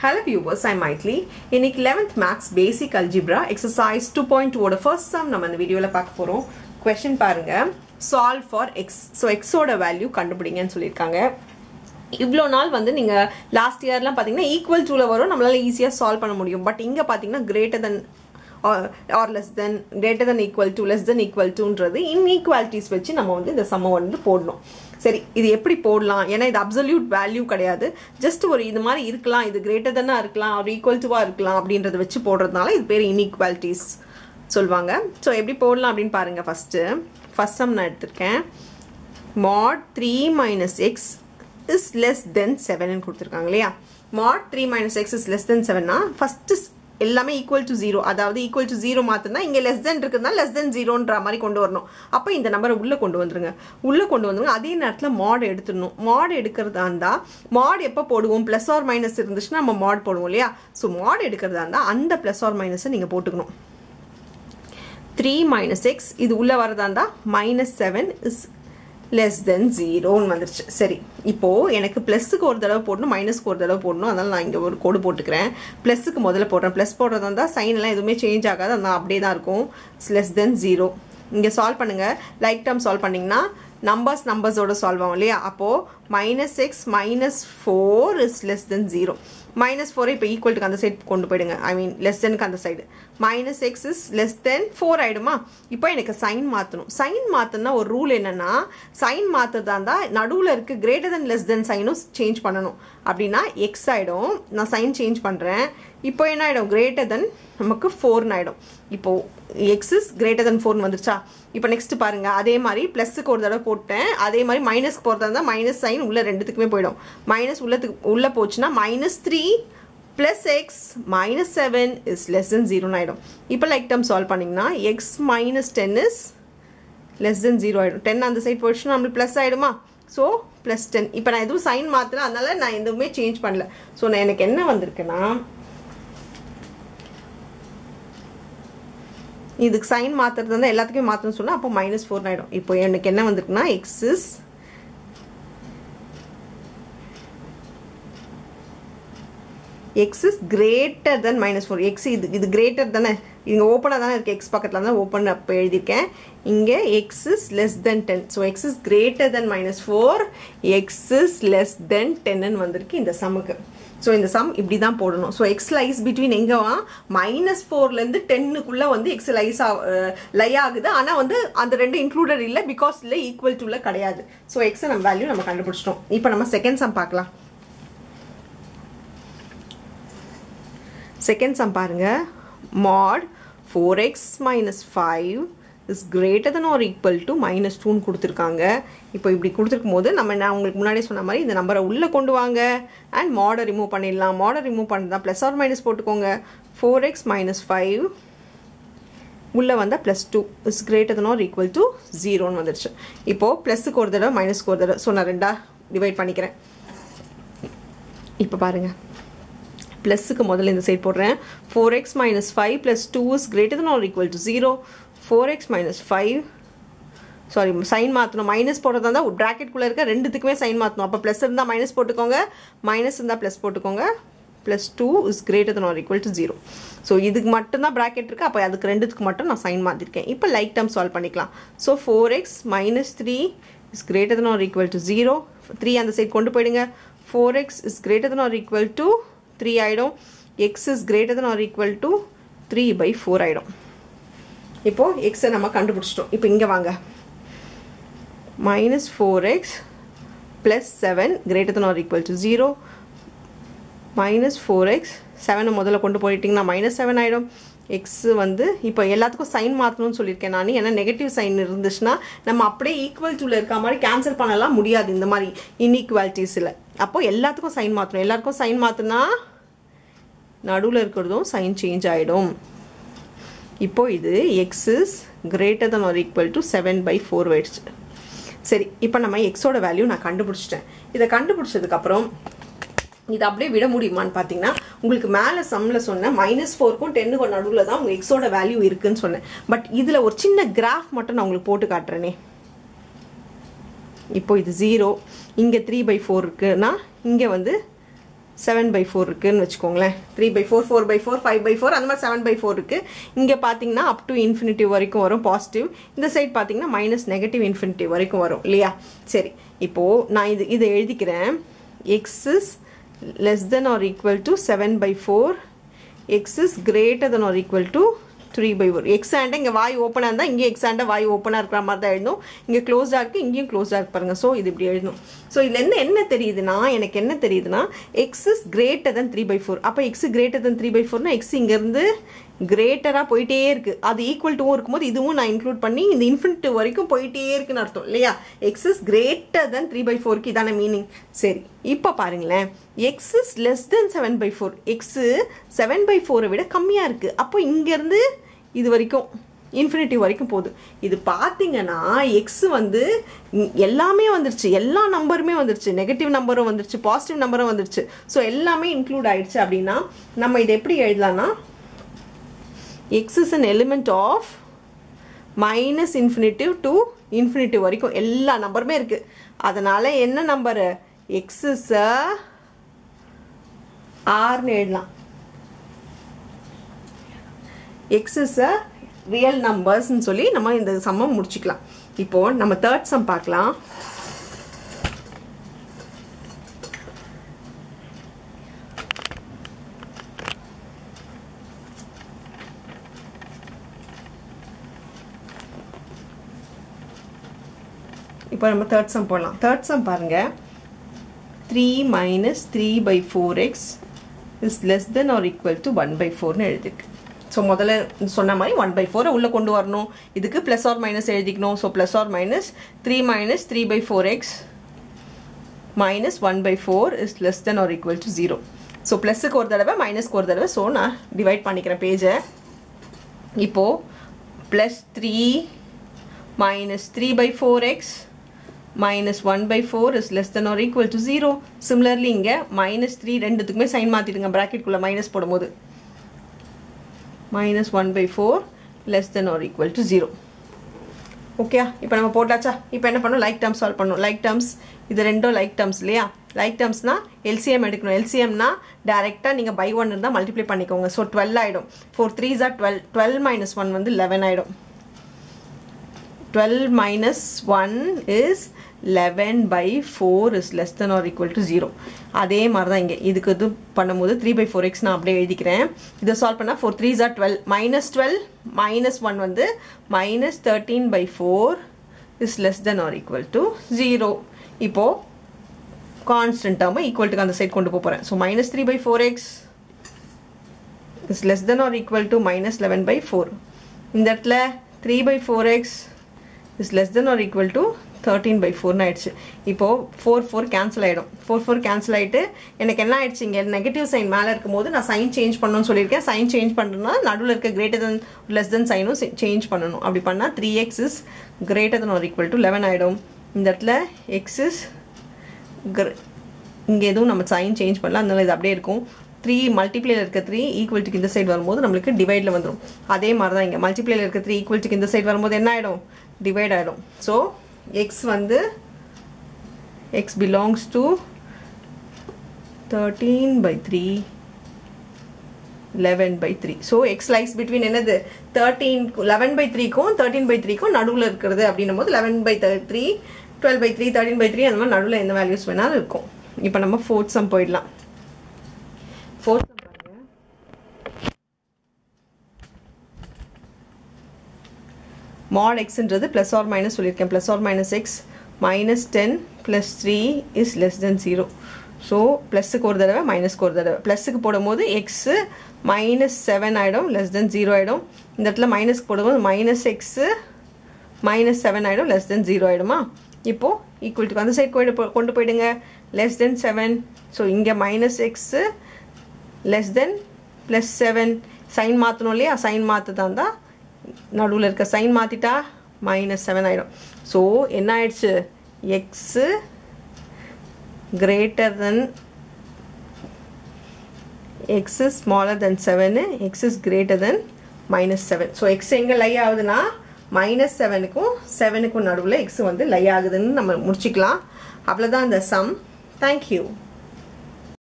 Hello viewers ஐ மைட்லி இன்னைக்கு eleventh maths basic algebra exercise two point ஓட ஃபர்ஸ்ட் சம் நம்ம அந்த வீடியோவில் பார்க்க போகிறோம் கொஷின் பாருங்க. சால்வ் ஃபார் எக்ஸ் ஸோ எக்ஸோட வேல்யூ கண்டுபிடிங்கன்னு சொல்லியிருக்காங்க. இவ்வளோ நாள் வந்து நீங்கள் லாஸ்ட் இயர்லாம் பார்த்தீங்கன்னா ஈக்குவல் டூவில் வரும். நம்மளால ஈஸியாக சால்வ் பண்ண முடியும். பட் இங்கே பார்த்தீங்கன்னா greater than or less than greater than equal to less than equal டூன்றது inequalities வச்சு நம்ம வந்து இந்த சம்மை வந்து போடணும். சரி இது எப்படி போடலாம்? ஏன்னா இது அப்சல்யூட் வேல்யூ கிடையாது. ஜஸ்ட் ஒரு இது மாதிரி இருக்கலாம். இது கிரேட்டர் தானே இருக்கலாம். ஒரு ஈக்குவல் டுவாக இருக்கலாம் அப்படின்றத வச்சு போடுறதுனால இது பேர் இன்இக்வாலிட்டிஸ் சொல்லுவாங்க. ஸோ எப்படி போடலாம் அப்படின்னு பாருங்கள் ஃபஸ்ட்டு ஃபஸ்ட் சம் நான் எடுத்திருக்கேன். Mod three minus x is less than seven கொடுத்துருக்காங்க இல்லையா? Mod three minus x is less than செவன்னா first எல்லாமே ஈக்குவல் டு ஜீரோ அதாவது ஈக்குவல் டு ஜீரோ மாற்றினா இங்கே லெஸ் தென் இருக்குதுனா லெஸ் தென் ஜீரோன்ற மாதிரி கொண்டு வரணும். அப்போ இந்த நம்பரை உள்ளே கொண்டு வந்துருங்க. உள்ளே கொண்டு வந்துருங்க. அதே நேரத்தில் மாடு எடுத்துடணும். மாடு எடுக்கிறதா இருந்தால் மாடு எப்போ போடுவோம்? ப்ளஸ் ஆர் மைனஸ் இருந்துச்சுன்னா நம்ம மாடு போடுவோம் இல்லையா? ஸோ மாடு எடுக்கிறதா இருந்தால் அந்த ப்ளஸ் ஆர் மைனஸை நீங்கள் போட்டுக்கணும். த்ரீ மைனஸ் எக்ஸ் இது உள்ளே வரதா இருந்தால் minus seven is less than ஜீரோன்னு வந்துருச்சு. சரி இப்போது எனக்கு ப்ளஸ்ஸுக்கு ஒரு தடவை போடணும் மைனஸ்க்கு ஒரு தடவை போடணும். அதனால் நான் இங்கே ஒரு கோடு போட்டுக்கிறேன். ப்ளஸ்ஸுக்கு முதல்ல போடுறேன். ப்ளஸ் போடுறதா இருந்தால் சைன் எல்லாம் எதுவுமே சேஞ்ச் ஆகாது. அதனால் அப்படியே தான் இருக்கும். லெஸ் தென் ஜீரோ இங்கே சால்வ் பண்ணுங்கள் லைக் டேர்ம் சால்வ் பண்ணிங்கன்னா நம்பர்ஸ் நம்பர்ஸோட சால்வ் ஆகும் இல்லையா? அப்போது minus x minus four is less than zero minus ஃபோரை இப்போ ஈக்குவல்ட்டுக்கு அந்த சைடு கொண்டு போயிடுங்க. ஐ மீன் லெஸ் தெனுக்கு அந்த side minus x is less than four ஆகிடுமா இப்போ எனக்கு சைன் மாற்றணும் சைன் மாற்றினா ஒரு ரூல் என்னென்னா சைன் மாற்றுறதா இருந்தால் நடுவில் இருக்க கிரேட்டர் தென் லெஸ் தென் சைனும் சேஞ்ச் பண்ணணும். அப்படின்னா எக்ஸ் ஆகிடும் நான் சைன் சேஞ்ச் பண்ணுறேன் இப்போ என்ன ஆகிடும் கிரேட்டர் தென் நமக்கு ஃபோர்னு ஆகிடும் இப்போது எக்ஸ் இஸ் கிரேட்டர் தென் ஃபோர்னு வந்துருச்சா? இப்போ நெக்ஸ்ட் பாருங்க. அதே மாதிரி ப்ளஸ்ஸுக்கு ஒரு தடவை போட்டேன். அதே மாதிரி மைனஸ்க்கு போகிறதா இருந்தால் மைனஸ் சைன் உள்ள ரெண்டுத்துக்குமே போயிடும். மைனஸ் உள்ளத்துக்கு உள்ளே போச்சுன்னா minus three plus X minus seven is less than ஜீரோன்னு ஆகிடும் இப்போ லைக் டேர்ம் சால்வ் பண்ணிங்கன்னா X minus ten is less than zero ஆகிடும் டென் அந்த சைட் போயிடுச்சுன்னா நம்மளுக்கு ப்ளஸ் ஆகிடுமா ஸோ ப்ளஸ் டென் இப்போ நான் எதுவும் சைன் மாற்றினா அதனால் நான் எதுவுமே சேஞ்ச் பண்ணல. ஸோ நான் எனக்கு என்ன வந்திருக்குன்னா இதுக்கு சைன் மாற்றுறது வந்து எல்லாத்துக்குமே மாற்றணும்னு சொன்னால் அப்போ மைனஸ் ஃபோர் ஆகிடும் இப்போ எனக்கு என்ன வந்திருக்குன்னா x is x is greater than minus four x இது இது கிரேட்டர் தானே? இங்கே ஓப்பனாக தானே இருக்குது எக்ஸ் பக்கத்தில் தான் ஓப்பன் அப்போ எழுதியிருக்கேன். இங்கே x is less than ten so x is greater than minus four x is less than டென்னு வந்திருக்கு இந்த சமுக்கு ஸோ இந்த சம் இப்படி தான் போடணும். ஸோ எக்ஸ் லைஸ் பிட்வீன் எங்கேவா? மைனஸ் ஃபோர்லேருந்து டென்னுக்குள்ளே வந்து எக்ஸ் லைஸ் லை ஆகுது. ஆனால் வந்து அந்த ரெண்டு இன்க்ளூடட் இல்லை பிகாஸ் இல்லை ஈக்குவல் டுல கிடையாது. ஸோ எக்ஸை நம்ம வேல்யூ நம்ம கண்டுபிடிச்சிட்டோம். இப்போ நம்ம செகண்ட் சம் பார்க்கலாம். செகண்ட் சம் பாருங்கள் mod four x minus five is greater than or equal to minus டூன்னு கொடுத்துருக்காங்க. இப்போ இப்படி கொடுத்துருக்கும் போது நம்ம நான் உங்களுக்கு முன்னாடியே சொன்ன மாதிரி இந்த நம்பரை உள்ளே கொண்டு வாங்க. அண்ட் மாடை ரிமூவ் பண்ணிடலாம். மாடை ரிமூவ் பண்ணுறதா ப்ளஸ் ஆர் மைனஸ் போட்டுக்கோங்க. ஃபோர் எக்ஸ் மைனஸ் ஃபைவ் உள்ளே வந்தால் plus two is greater than or equal to ஜீரோன்னு வந்துடுச்சு இப்போது ப்ளஸ்ஸுக்கு ஒரு தடவை மைனஸ்க்கு ஒரு தடவை. ஸோ நான் ரெண்டாக டிவைட் பண்ணிக்கிறேன். இப்போ பாருங்கள் ப்ளஸுக்கு முதல்ல இந்த சைட் போடுறேன். Four x minus five plus two is greater than or equal to zero four x minus five sorry sign மாற்றணும் மைனஸ் போடுறதா இருந்தால் ப்ராக்கெட்குள்ளே இருக்க ரெண்டுத்துக்குமே சைன் மாற்றணும் அப்போ ப்ளஸ் இருந்தால் மைனஸ் போட்டுக்கோங்க. மைனஸ் இருந்தால் ப்ளஸ் போட்டுக்கோங்க. Plus two is greater than or equal to zero so இதுக்கு மட்டும்தான் ப்ராக்கெட் இருக்குது அப்போ அதுக்கு ரெண்டுத்துக்கு மட்டும் நான் சைன் மாற்றிருக்கேன் இப்போ லைக் டேர்ம் சால்வ் பண்ணிக்கலாம். So four x minus three is greater than or equal to zero three அந்த சைட் கொண்டு போயிடுங்க. Four x is greater than or equal to three ஆகிடும் x is greater than or equal to three by four ஆகிடும் இப்போது எக்ஸை நம்ம கண்டுபிடிச்சிட்டோம். இப்போ இங்கே வாங்க. Minus four x plus seven greater than or equal to zero minus four x செவனை முதல்ல கொண்டு போயிட்டிங்கன்னா மைனஸ் செவன் ஆகிடும் எக்ஸ் வந்து இப்போ எல்லாத்துக்கும் சைன் மாற்றணும்னு சொல்லியிருக்கேன் நான். ஏன்னா நெகட்டிவ் சைன் இருந்துச்சுன்னா நம்ம அப்படியே ஈக்குவல் டூவில் இருக்க மாதிரி கேன்சல் பண்ணலாம் முடியாது இந்த மாதிரி இன்இக்வாலிட்டிஸில் அப்போ எல்லாத்துக்கும் சைன் மாற்றணும் எல்லாருக்கும் சைன் மாற்றினா நடுவில் இருக்கிறதும் சைன் சேஞ்ச் ஆகிடும் இப்போ இது x is greater than or equal to seven by four ஆயிடுச்சு சரி இப்போ நம்ம எக்ஸோட வேல்யூ நான் கண்டுபிடிச்சிட்டேன். இதை கண்டுபிடிச்சதுக்கப்புறம் இது அப்படியே விட முடியுமான்னு பார்த்தீங்கன்னா உங்களுக்கு மேலே சம்மில் சொன்ன மைனஸ் ஃபோருக்கும் டென்னுக்கும் நடுவில் தான் உங்கள் எக்ஸோட வேல்யூ இருக்குன்னு சொன்னேன். பட் இதில் ஒரு சின்ன கிராஃப் மட்டும் நான் உங்களுக்கு போட்டு காட்டுறேனே. இப்போ இது ஜீரோ இங்கே த்ரீ பை ஃபோர் இருக்குன்னா இங்கே வந்து செவன் பை ஃபோர் இருக்குன்னு வச்சுக்கோங்களேன். Three by four four by four five by four அந்த மாதிரி செவன் பை ஃபோர் இருக்குது இங்கே பார்த்தீங்கன்னா அப் டு இன்ஃபினிட்டிவ் வரைக்கும் வரும் பாசிட்டிவ் இந்த சைட் பார்த்தீங்கன்னா மைனஸ் நெகட்டிவ் இன்ஃபினிட்டிவ் வரைக்கும் வரும் இல்லையா? சரி இப்போது நான் இது இதை எழுதிக்கிறேன். X is less than or equal to seven by four x is greater than or equal to three by four x இங்கே வாய் ஓப்பனாக இருந்தால் இங்கே எக்ஸாண்டாக வாய் ஓப்பனாக இருக்கிற மாதிரி தான் எழுதணும் இங்கே க்ளோஸாக இருக்குது இங்கேயும் க்ளோஸாக இருக்கு பாருங்கள் ஸோ இது இப்படி எழுதணும் ஸோ இதில் என்ன என்ன தெரியுதுன்னா எனக்கு என்ன தெரியுதுன்னா x is greater than three by four அப்போ x greater than three by ஃபோர்னா x இங்கேருந்து கிரேட்டராக போயிட்டே இருக்குது அது ஈக்குவல் டூவும் இருக்கும்போது இதுவும் நான் இன்க்ளூட் பண்ணி இந்த இன்ஃபினிட் வரைக்கும் போயிட்டே இருக்குன்னு அர்த்தம் இல்லையா? X is greater than three by ஃபோருக்கு இதான மீனிங் சரி இப்போ பாருங்களேன். X is less than seven by four x seven by ஃபோரை விட கம்மியாக இருக்குது அப்போ இங்கேருந்து இது வரைக்கும் இன்ஃபினிட்டி வரைக்கும் போகுது. இது பார்த்தீங்கன்னா எக்ஸ் வந்து எல்லாமே வந்துருச்சு. எல்லா நம்பருமே வந்துருச்சு. நெகட்டிவ் நம்பரும் வந்துருச்சு. பாசிட்டிவ் நம்பரும் வந்துருச்சு. ஸோ எல்லாமே இன்க்ளூட் ஆயிடுச்சு அப்படின்னா நம்ம இதை எப்படி எழுதலாம்னா x is an element of minus infinitive to infinitive வரைக்கும் எல்லா நம்பருமே இருக்குது அதனால் என்ன நம்பரு எக்ஸ் இஸ் ஆர்னு எழுதலாம். எக்ஸ் இஸ் அ ரியல் நம்பர்ஸ்னு சொல்லி நம்ம இந்த சம்மம் முடிச்சுக்கலாம். இப்போ நம்ம தேர்ட் சம் பார்க்கலாம். இப்போ நம்ம தேர்ட் சம் போடலாம். தேர்ட் சம் பாருங்க. Three minus three by four x is less than or equal to one by ஃபோர்னு எழுதிருக்கு ஸோ முதல்ல சொன்ன மாதிரி ஒன் பை ஃபோரை உள்ளே கொண்டு வரணும். இதுக்கு ப்ளஸ் ஆர் மைனஸ் எழுதிக்கணும். So plus or minus three minus three by four x minus one by four is less than or equal to zero so ப்ளஸுக்கு ஒரு தடவை மைனஸ்க்கு ஒரு தடவை. ஸோ நான் டிவைட் பண்ணிக்கிறேன் பேஜை இப்போது plus three minus three by four x minus 1 by 4 is less than or equal to 0 similarly இங்க minus 3 ரெண்டுத்துக்குமே சைன் மாற்றிடுங்க ப்ராக்கெட்குள்ளே மைனஸ் போடும்போது. Minus 1 by 4 less than or equal to 0 okay இப்போ நம்ம போட்டாச்சா? இப்போ என்ன பண்ணணும்? லைக் டேர்ம்ஸ் சால்வ் பண்ணணும். லைக் டேர்ம்ஸ் இது ரெண்டும் லைக் டேர்ம்ஸ் இல்லையா? லைக் டேர்ம்ஸ்னால் எல்சிஎம் எடுக்கணும். எல்சிஎம்னா டேரெக்டாக நீங்கள் பை ஒன் இருந்தால் மல்டிப்ளை பண்ணிக்கோங்க. ஸோ டுவெல் ஆகிடும் four three jar twelve twelve minus one வந்து லெவன் ஆகிடும் twelve minus one is eleven by four is less than or equal to zero அதே மாதிரி தான் இங்கே. இதுக்கு இது பண்ணும்போது த்ரீ பை ஃபோர் எக்ஸ் நான் அப்படியே எழுதிக்கிறேன். இதை சால்வ் பண்ணால் four three jar twelve minus twelve minus one வந்து minus thirteen by four is less than or equal to zero இப்போது கான்ஸ்டன்ட் டேர்மை ஈக்குவல்ட்டுக்கு அந்த சைட் கொண்டு போக போகிறேன் so minus three by four x is less than or equal to minus eleven by four இந்த இடத்துல three by four x is less than or equal to thirteen by ஃபோர்னு ஆயிடுச்சு. இப்போது ஃபோர் ஃபோர் கேன்சல் ஆகிடும் four four cancel ஆகிட்டு எனக்கு என்ன ஆயிடுச்சு இங்கே? நெகட்டிவ் சைன் மேலே இருக்கும்போது நான் சைன் சேஞ்ச் பண்ணணும்னு சொல்லியிருக்கேன். சைன் சேஞ்ச் பண்ணுறேன்னா நடுவில் இருக்க கிரேட்டர் தென் லெஸ் தென் சைனும் சேஞ்ச் பண்ணணும். அப்படி பண்ணால் three x is greater than or equal to eleven ஆகிடும் இந்த இடத்துல எக்ஸ் இஸ் இங்கே எதுவும் நம்ம சைன் சேஞ்ச் பண்ணலாம் அதனால இது அப்படியே இருக்கும். த்ரீ மல்டிப்ளேல இருக்க த்ரீ ஈக்குவல்ட்டுக்கு இந்த சைடு வரும்போது நம்மளுக்கு டிவைடில் வந்துடும் அதே மாதிரி தான் இங்கே மல்டிப்ளேல இருக்க த்ரீ ஈக்குவல்ட்டுக்கு இந்த சைடு வரும்போது என்ன ஆகிடும் டிவைட் ஆகிடும் ஸோ எக்ஸ் வந்து x belongs to thirteen by three eleven by three so x likes between என்னது? தேர்ட்டீன் லெவன் பை த்ரீக்கும் தேர்ட்டீன் பை த்ரீக்கும் நடுவில் இருக்கிறது அப்படின்னும் போது eleven by three twelve by three thirteen by three அந்த மாதிரி நடுவில் எந்த வேல்யூஸ் வேணாலும் இருக்கும். இப்போ நம்ம ஃபோர்த் சம் போயிடலாம் ஃபோர்த் சம் பாருங்க மால் எக்ஸ்ன்றது ப்ளஸ் ஆர் மைனஸ் சொல்லியிருக்கேன். Plus or minus x minus ten plus three is less than zero so ப்ளஸுக்கு ஒரு தடவை மைனஸ்க்கு ஒரு தடவை. ப்ளஸுக்கு போடும்போது எக்ஸு மைனஸ் செவன் ஆகிடும் லெஸ் தென் ஜீரோ ஆகிடும் இந்த இடத்துல மைனஸ்க்கு போடும்போது மைனஸ் எக்ஸு மைனஸ் செவன் ஆகிடும் லெஸ் தென் ஜீரோ ஆகிடுமா இப்போது ஈக்குவல் அந்த சைட் கொண்டு போ கொண்டு போயிடுங்க. லெஸ் தென் செவன் ஸோ இங்கே minus x less than plus seven sign மாற்றணும் இல்லையா? சைன் மாற்றுதான் தான் நடுவில் இருக்க சைன் மாற்றிட்டா மைனஸ் செவன் ஆகிடும் ஸோ என்ன ஆயிடுச்சு? X greater than x is smaller than seven x is greater than minus seven so x எங்கே லை ஆகுதுன்னா மைனஸ் செவனுக்கும் செவனுக்கும் நடுவில் எக்ஸ் வந்து லை ஆகுதுன்னு நம்ம முடிச்சுக்கலாம். அவ்வளோதான் இந்த சம் தேங்க்யூ